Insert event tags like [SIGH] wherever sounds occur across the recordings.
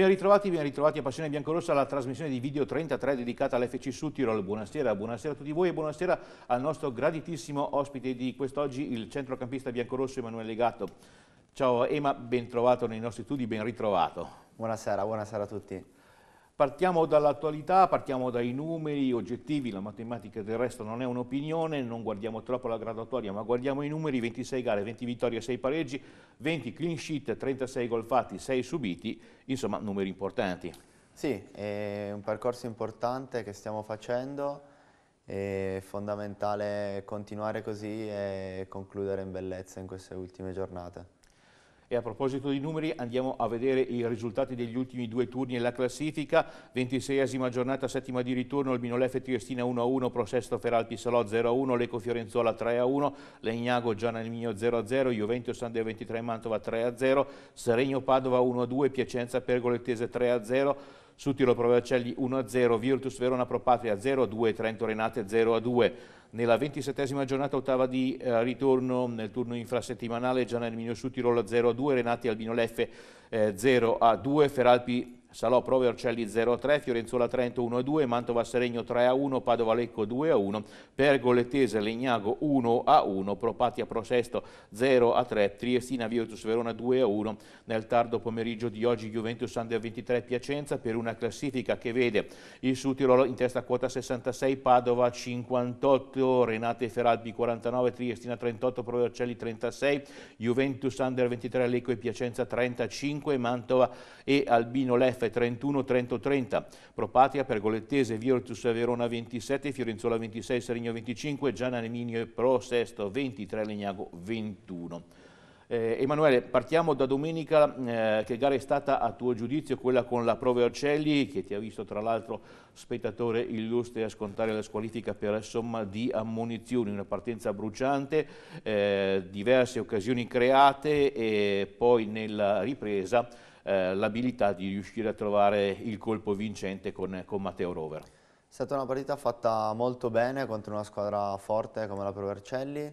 Ben ritrovati, ben ritrovati a Passione Biancorossa alla trasmissione di Video 33 dedicata all'FC Sudtirol. Buonasera, buonasera a tutti voi e buonasera al nostro graditissimo ospite di quest'oggi, il centrocampista biancorosso Emanuele Gatto. Ciao Ema, ben trovato nei nostri studi, ben ritrovato. Buonasera, buonasera a tutti. Partiamo dall'attualità, partiamo dai numeri oggettivi, la matematica del resto non è un'opinione, non guardiamo troppo la graduatoria, ma guardiamo i numeri, 26 gare, 20 vittorie, 6 pareggi, 20 clean sheet, 36 gol fatti, 6 subiti, insomma numeri importanti. Sì, è un percorso importante che stiamo facendo, è fondamentale continuare così e concludere in bellezza in queste ultime giornate. E a proposito di numeri andiamo a vedere i risultati degli ultimi due turni nella classifica. 26esima giornata, settima di ritorno, Albino Leffe Triestina 1-1, Prosesto Feralpi Salò 0-1, Leco Fiorenzuola 3-1, Legnago Gianna Migno 0-0, Juventus Andeo 23 Mantova 3-0, Seregno Padova 1-2, Piacenza Pergolettese 3-0, Sutilo Provercelli 1-0, Virtus Verona Propatria 0-2, Trento Renate 0-2. Nella ventisettesima giornata ottava di eh, ritorno nel turno infrasettimanale Gianna Erminio Suttirol 0-2, Renati Albino Leffe eh, 0-2, Feralpi Salò Provercelli 0-3, Fiorenzuola Trento 1-2, Mantova Seregno 3-1, Padova Lecco 2-1, Pergolettese Legnago 1-1, Propatia Prosesto 0-3, Triestina Virtus Verona 2-1. Nel tardo pomeriggio di oggi Juventus Under 23 Piacenza per una classifica che vede il Sud Tirolo in testa a quota 66, Padova 58, Renate Feralbi 49, Triestina 38, Provercelli 36, Juventus Under 23 Lecco e Piacenza 35, Mantova e Albino Leffi F31 Trento 30, Propatria Pergolettese, Virtus Verona 27, Fiorenzola 26, Serigno 25, Gianna Neminio e Pro Sesto 23, Legnago 21. Eh, Emanuele, partiamo da domenica, eh, che gara è stata a tuo giudizio quella con la Prove Orcelli che ti ha visto tra l'altro spettatore illustre a scontare la squalifica per somma di ammunizioni, una partenza bruciante, eh, diverse occasioni create e poi nella ripresa eh, l'abilità di riuscire a trovare il colpo vincente con, con Matteo Rover. È stata una partita fatta molto bene contro una squadra forte come la Provercelli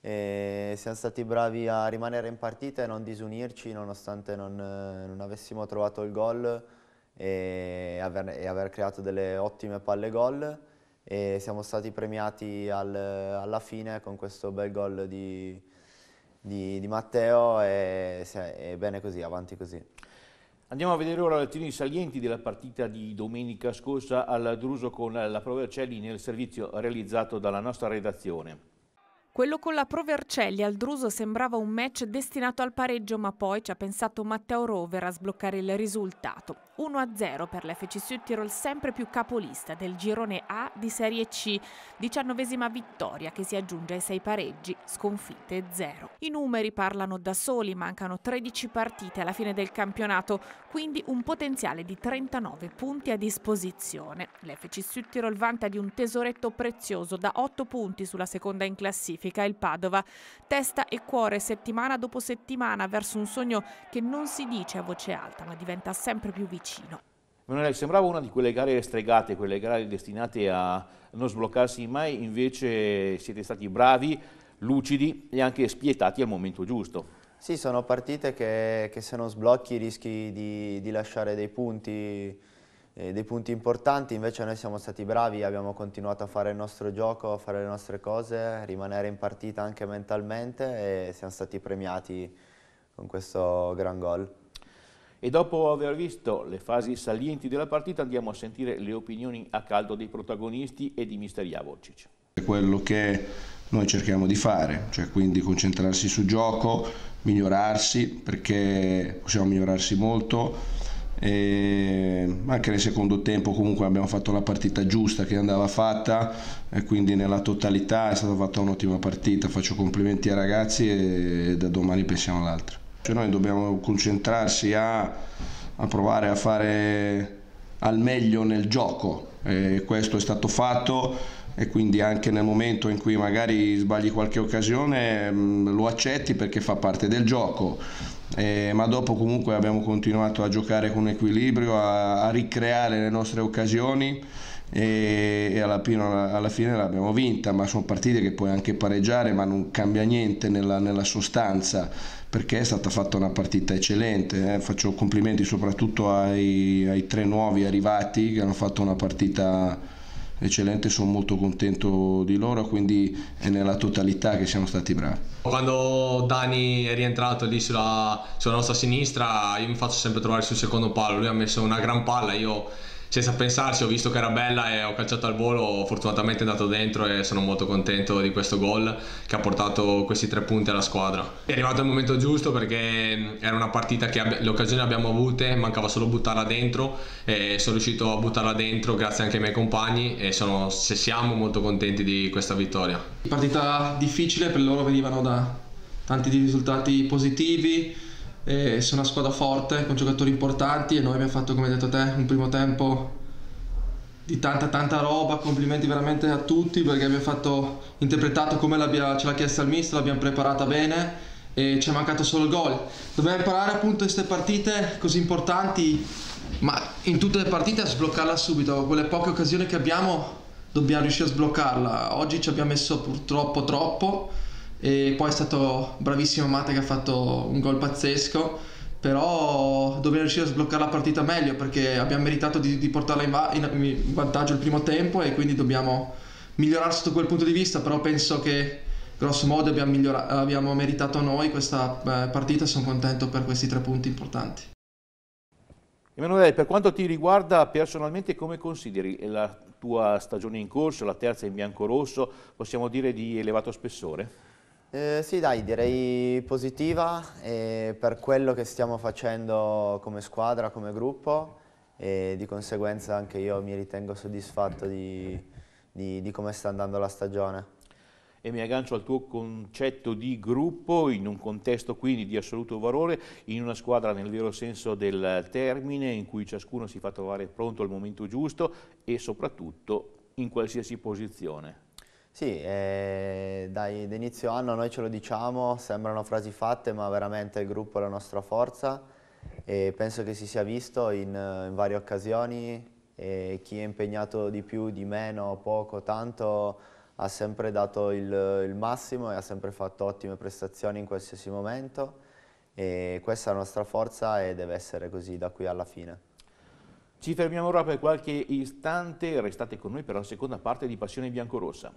e siamo stati bravi a rimanere in partita e non disunirci nonostante non, non avessimo trovato il gol e aver, e aver, creato delle ottime palle gol e siamo stati premiati al, alla fine con questo bel gol di, di, di Matteo e, e bene così, avanti così. Andiamo a vedere ora le azioni salienti della partita di domenica scorsa al Druso con la Provercelli nel servizio realizzato dalla nostra redazione. Quello con la Provercelli al Druso sembrava un match destinato al pareggio, ma poi ci ha pensato Matteo Rover a sbloccare il risultato. 1-0 per l'FC Südtirol, sempre più capolista del girone A di Serie C. Diciannovesima vittoria che si aggiunge ai sei pareggi, sconfitte 0. I numeri parlano da soli, mancano 13 partite alla fine del campionato, quindi un potenziale di 39 punti a disposizione. L'FC Südtirol vanta di un tesoretto prezioso da 8 punti sulla seconda in classifica classifica il Padova. Testa e cuore settimana dopo settimana verso un sogno che non si dice a voce alta ma diventa sempre più vicino. Manuele, sembrava una di quelle gare stregate, quelle gare destinate a non sbloccarsi mai, invece siete stati bravi, lucidi e anche spietati al momento giusto. Sì, sono partite che, che se non sblocchi rischi di, di lasciare dei punti eh, dei punti importanti, invece noi siamo stati bravi, abbiamo continuato a fare il nostro gioco, a fare le nostre cose, rimanere in partita anche mentalmente e siamo stati premiati con questo gran gol. E dopo aver visto le fasi salienti della partita andiamo a sentire le opinioni a caldo dei protagonisti e di mister Javocic. È quello che noi cerchiamo di fare, cioè quindi concentrarsi sul gioco, migliorarsi, perché possiamo migliorarsi molto, e anche nel secondo tempo comunque abbiamo fatto la partita giusta che andava fatta e quindi nella totalità è stata fatta un'ottima partita. Faccio complimenti ai ragazzi e da domani pensiamo all'altro. Cioè noi dobbiamo concentrarsi a, a, provare a fare al meglio nel gioco e questo è stato fatto e quindi anche nel momento in cui magari sbagli qualche occasione mm, lo accetti perché fa parte del gioco eh, ma dopo comunque abbiamo continuato a giocare con equilibrio, a, a ricreare le nostre occasioni e, alla, fine, alla, fine, l'abbiamo vinta, ma sono partite che puoi anche pareggiare, ma non cambia niente nella, nella sostanza perché è stata fatta una partita eccellente. Eh. Faccio complimenti soprattutto ai, ai tre nuovi arrivati che hanno fatto una partita eccellente, sono molto contento di loro, quindi è nella totalità che siamo stati bravi. Quando Dani è rientrato lì sulla, sulla nostra sinistra, io mi faccio sempre trovare sul secondo palo, lui ha messo una gran palla, io senza pensarci ho visto che era bella e ho calciato al volo, fortunatamente è andato dentro e sono molto contento di questo gol che ha portato questi tre punti alla squadra. È arrivato il momento giusto perché era una partita che le occasioni abbiamo avute, mancava solo buttarla dentro e sono riuscito a buttarla dentro grazie anche ai miei compagni e sono, se siamo molto contenti di questa vittoria. Partita difficile, per loro venivano da tanti risultati positivi e sono una squadra forte con giocatori importanti e noi abbiamo fatto come hai detto te un primo tempo di tanta tanta roba complimenti veramente a tutti perché abbiamo fatto interpretato come ce l'ha chiesta il mister l'abbiamo preparata bene e ci è mancato solo il gol. Dobbiamo imparare appunto queste partite così importanti ma in tutte le partite a sbloccarla subito. Quelle poche occasioni che abbiamo dobbiamo riuscire a sbloccarla. Oggi ci abbiamo messo purtroppo troppo e poi è stato bravissimo Mate che ha fatto un gol pazzesco però dobbiamo riuscire a sbloccare la partita meglio perché abbiamo meritato di, di portarla in, va- in, vantaggio il primo tempo e quindi dobbiamo migliorare sotto quel punto di vista però penso che grosso modo abbiamo, migliora- abbiamo meritato noi questa eh, partita e sono contento per questi tre punti importanti Emanuele, per quanto ti riguarda personalmente come consideri la tua stagione in corso, la terza in bianco-rosso, possiamo dire di elevato spessore? Eh, sì dai, direi positiva per quello che stiamo facendo come squadra, come gruppo e di conseguenza anche io mi ritengo soddisfatto di, di, di come sta andando la stagione. E mi aggancio al tuo concetto di gruppo in un contesto quindi di assoluto valore, in una squadra nel vero senso del termine, in cui ciascuno si fa trovare pronto al momento giusto e soprattutto in qualsiasi posizione. Sì, eh, da inizio anno noi ce lo diciamo, sembrano frasi fatte, ma veramente il gruppo è la nostra forza e penso che si sia visto in, in varie occasioni e chi è impegnato di più, di meno, poco, tanto ha sempre dato il, il massimo e ha sempre fatto ottime prestazioni in qualsiasi momento e questa è la nostra forza e deve essere così da qui alla fine. Ci fermiamo ora per qualche istante, restate con noi per la seconda parte di Passione Biancorossa.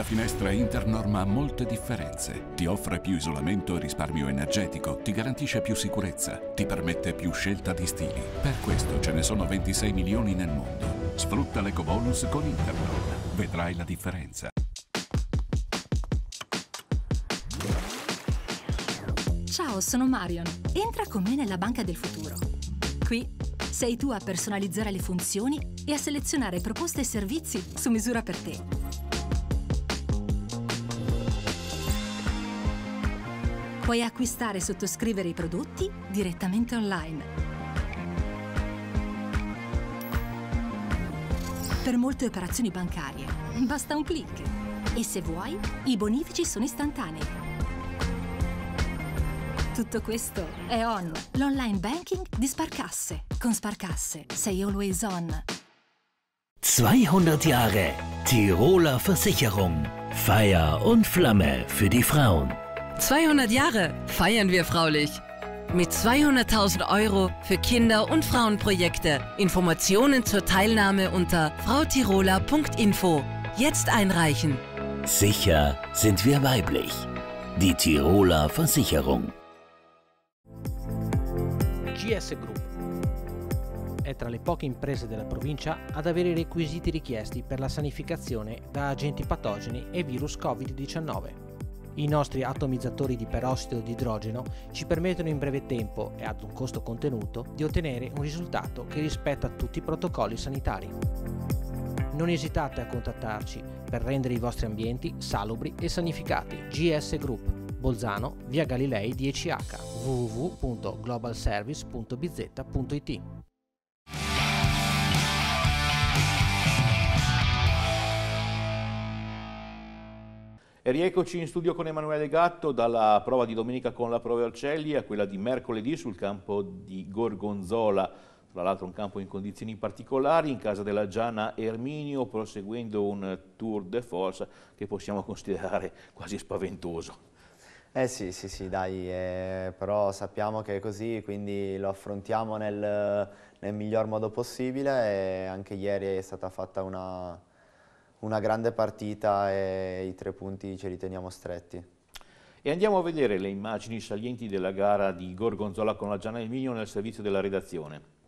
Una finestra Internorma ha molte differenze. Ti offre più isolamento e risparmio energetico, ti garantisce più sicurezza, ti permette più scelta di stili. Per questo ce ne sono 26 milioni nel mondo. Sfrutta l'EcoBonus con Internorma. Vedrai la differenza. Ciao, sono Marion. Entra con me nella banca del futuro. Qui sei tu a personalizzare le funzioni e a selezionare proposte e servizi su misura per te. Puoi acquistare e sottoscrivere i prodotti direttamente online. Per molte operazioni bancarie basta un clic e se vuoi i bonifici sono istantanei. Tutto questo è on, l'online banking di Sparkasse. Con Sparkasse sei always on. 200 Jahre Tiroler Versicherung. Feier und Flamme für die Frauen. 200 Jahre feiern wir fraulich. Mit 200.000 Euro für Kinder- und Frauenprojekte. Informationen zur Teilnahme unter frautiroler.info. Jetzt einreichen. Sicher sind wir weiblich. Die Tiroler Versicherung. GS Group. È tra le poche imprese della provincia ad avere i requisiti richiesti per la sanificazione da agenti patogeni e virus Covid-19. I nostri atomizzatori di perossido di idrogeno ci permettono in breve tempo e ad un costo contenuto di ottenere un risultato che rispetta tutti i protocolli sanitari. Non esitate a contattarci per rendere i vostri ambienti salubri e sanificati. GS Group, Bolzano, via Galilei 10H, www.globalservice.bz.it. E rieccoci in studio con Emanuele Gatto dalla prova di domenica con la Provercelli a quella di mercoledì sul campo di Gorgonzola, tra l'altro un campo in condizioni particolari, in casa della Giana Erminio, proseguendo un tour de force che possiamo [LAUGHS] considerare quasi spaventoso. Eh sì, sì, sì, dai, eh, però sappiamo che è così, quindi lo affrontiamo nel, nel miglior modo possibile e anche ieri è stata fatta una, una grande partita e i tre punti ce li teniamo stretti. E andiamo a vedere le immagini salienti della gara di Gorgonzola con la Giana Emilio nel servizio della redazione.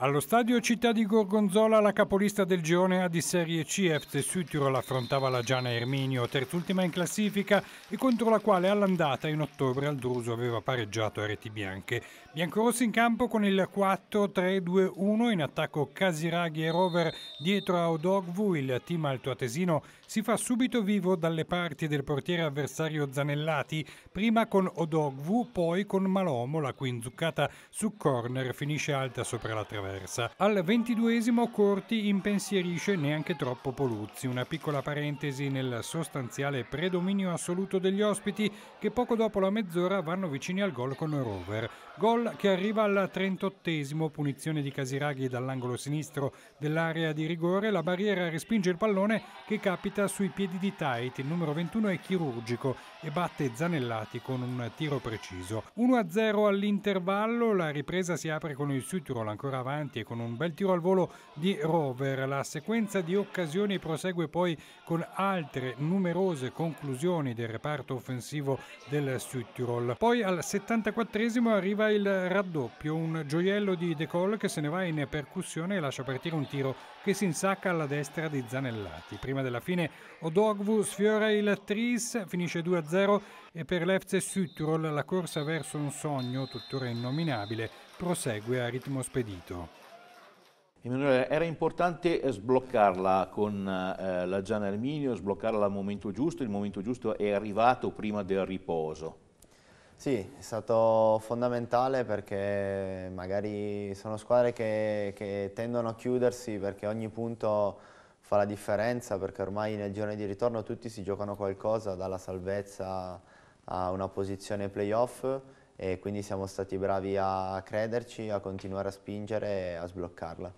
Allo stadio Città di Gorgonzola la capolista del girone A di Serie C FC Südtirol affrontava la Giana Erminio, terzultima in classifica e contro la quale all'andata in ottobre Aldruso aveva pareggiato a reti bianche. Biancorossi in campo con il 4-3-2-1 in attacco Casiraghi e Rover dietro a Odogvu, il team altoatesino si fa subito vivo dalle parti del portiere avversario Zanellati, prima con Odogvu, poi con Malomo, la cui inzuccata su corner finisce alta sopra la traversa. Al ventiduesimo Corti impensierisce neanche troppo Poluzzi, una piccola parentesi nel sostanziale predominio assoluto degli ospiti che poco dopo la mezz'ora vanno vicini al gol con Rover. Gol che arriva al 38esimo, punizione di Casiraghi dall'angolo sinistro dell'area di rigore, la barriera respinge il pallone che capita sui piedi di Tait, il numero 21 è chirurgico e batte Zanellati con un tiro preciso. 1-0 all'intervallo, la ripresa si apre con il Südtirol ancora avanti e con un bel tiro al volo di Rover. La sequenza di occasioni prosegue poi con altre numerose conclusioni del reparto offensivo del Südtirol. Poi al 74esimo arriva il raddoppio, un gioiello di De Col che se ne va in percussione e lascia partire un tiro che si insacca alla destra di Zanellati. Prima della fine Odogvu sfiora il Tris, finisce 2-0 e per l'FC Südtirol la corsa verso un sogno, tuttora innominabile, prosegue a ritmo spedito. Emanuele, era importante sbloccarla con eh, la Giana Erminio, sbloccarla al momento giusto, il momento giusto è arrivato prima del riposo. Sì, è stato fondamentale perché magari sono squadre che, che, tendono a chiudersi perché ogni punto fa la differenza, perché ormai nel giorno di ritorno tutti si giocano qualcosa, dalla salvezza a una posizione playoff e quindi siamo stati bravi a crederci, a continuare a spingere e a sbloccarla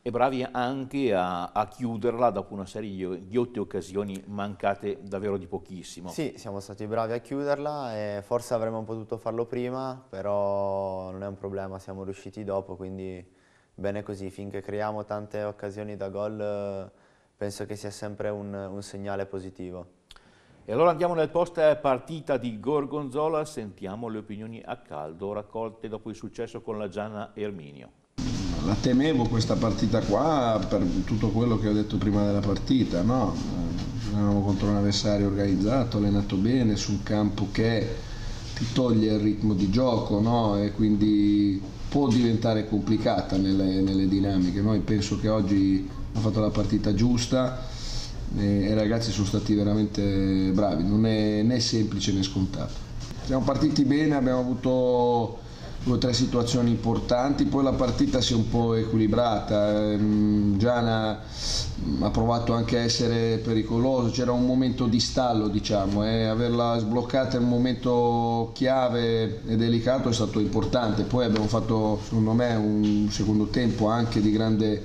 e bravi anche a, a, chiuderla dopo una serie di otto occasioni mancate davvero di pochissimo. Sì, siamo stati bravi a chiuderla e forse avremmo potuto farlo prima, però non è un problema, siamo riusciti dopo, quindi bene così, finché creiamo tante occasioni da gol penso che sia sempre un, un segnale positivo. E allora andiamo nel post partita di Gorgonzola, sentiamo le opinioni a caldo raccolte dopo il successo con la Gianna Erminio la temevo questa partita qua per tutto quello che ho detto prima della partita, no? Eravamo contro un avversario organizzato, allenato bene, su un campo che ti toglie il ritmo di gioco no? e quindi può diventare complicata nelle, nelle dinamiche. Noi penso che oggi hanno fatto la partita giusta e i ragazzi sono stati veramente bravi, non è né semplice né scontato. Siamo partiti bene, abbiamo avuto due o tre situazioni importanti, poi la partita si è un po' equilibrata, ehm, Giana mm, ha provato anche a essere pericoloso, c'era un momento di stallo diciamo, e averla sbloccata in un momento chiave e delicato è stato importante, poi abbiamo fatto secondo me un secondo tempo anche di grande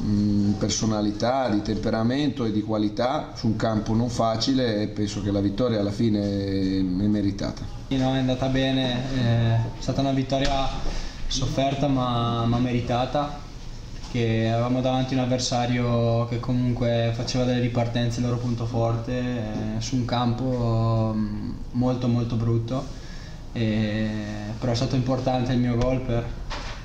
mm, personalità, di temperamento e di qualità su un campo non facile e penso che la vittoria alla fine è meritata. No, è andata bene, è stata una vittoria sofferta ma, ma meritata, che avevamo davanti un avversario che comunque faceva delle ripartenze il loro punto forte eh, su un campo molto molto brutto e, però è stato importante il mio gol per,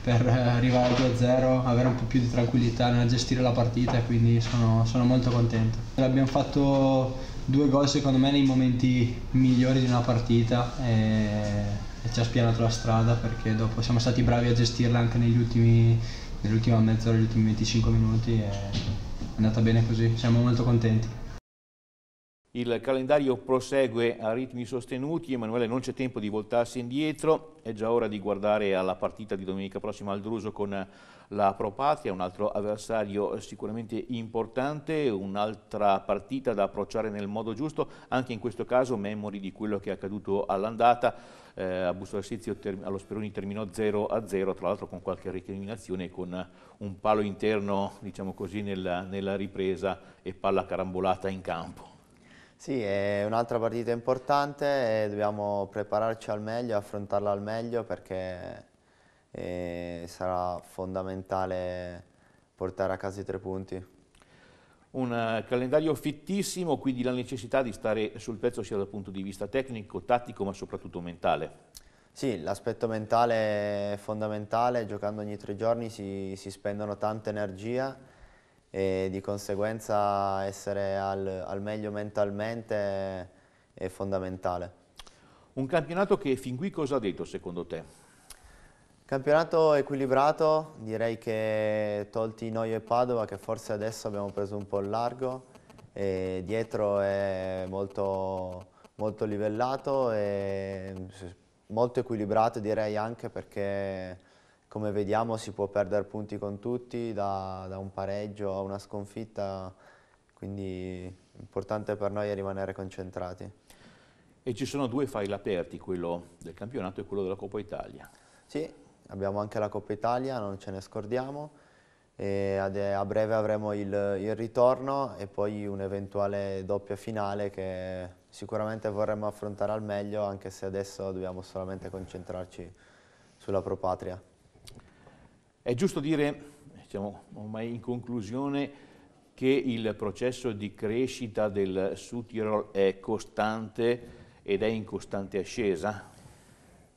per arrivare al 2-0, avere un po' più di tranquillità nel gestire la partita e quindi sono, sono molto contento. Abbiamo fatto due gol secondo me nei momenti migliori di una partita e, e ci ha spianato la strada perché dopo siamo stati bravi a gestirla anche negli ultimi, nell'ultima mezz'ora, negli ultimi 25 minuti e è andata bene così, siamo molto contenti. Il calendario prosegue a ritmi sostenuti, Emanuele non c'è tempo di voltarsi indietro, è già ora di guardare alla partita di domenica prossima al Druso con la Pro Patria, un altro avversario sicuramente importante, un'altra partita da approcciare nel modo giusto, anche in questo caso memori di quello che è accaduto all'andata, eh, a Busto Arsizio allo Speroni terminò 0-0, tra l'altro con qualche recriminazione e con un palo interno diciamo così, nella, nella ripresa e palla carambolata in campo. Sì, è un'altra partita importante e dobbiamo prepararci al meglio, affrontarla al meglio perché eh, sarà fondamentale portare a casa i tre punti. Un uh, calendario fittissimo, quindi la necessità di stare sul pezzo sia dal punto di vista tecnico, tattico, ma soprattutto mentale. Sì, l'aspetto mentale è fondamentale, giocando ogni tre giorni si, si spendono tanta energia e di conseguenza essere al, al meglio mentalmente è, fondamentale. Un campionato che fin qui cosa ha detto secondo te? Campionato equilibrato, direi che tolti noi e Padova che forse adesso abbiamo preso un po' il largo e dietro è molto, molto livellato e molto equilibrato direi anche perché come vediamo si può perdere punti con tutti, da, da un pareggio a una sconfitta, quindi importante per noi è rimanere concentrati. E ci sono due file aperti, quello del campionato e quello della Coppa Italia. Sì, abbiamo anche la Coppa Italia, non ce ne scordiamo. E a breve avremo il, il ritorno e poi un'eventuale doppia finale che sicuramente vorremmo affrontare al meglio, anche se adesso dobbiamo solamente concentrarci sulla Pro Patria. È giusto dire, diciamo, ormai in conclusione, che il processo di crescita del Sud Tirol è costante ed è in costante ascesa?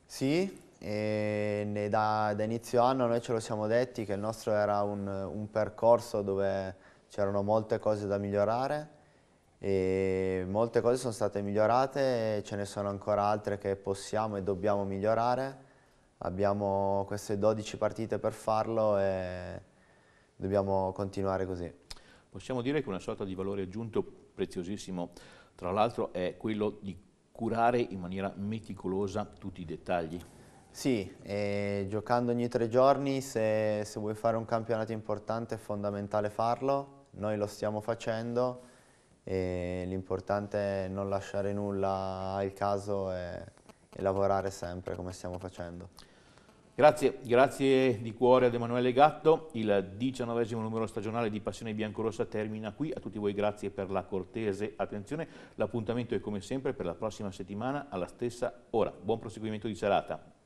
Sì, da, da, inizio anno noi ce lo siamo detti che il nostro era un, un percorso dove c'erano molte cose da migliorare e molte cose sono state migliorate e ce ne sono ancora altre che possiamo e dobbiamo migliorare abbiamo queste 12 partite per farlo e dobbiamo continuare così. Possiamo dire che una sorta di valore aggiunto preziosissimo, tra l'altro, è quello di curare in maniera meticolosa tutti i dettagli. Sì, giocando ogni tre giorni, se, se vuoi fare un campionato importante è fondamentale farlo, noi lo stiamo facendo e l'importante è non lasciare nulla al caso e, e lavorare sempre come stiamo facendo. Grazie, grazie di cuore ad Emanuele Gatto, il diciannovesimo numero stagionale di Passione Biancorossa termina qui, a tutti voi grazie per la cortese attenzione, l'appuntamento è come sempre per la prossima settimana alla stessa ora, buon proseguimento di serata.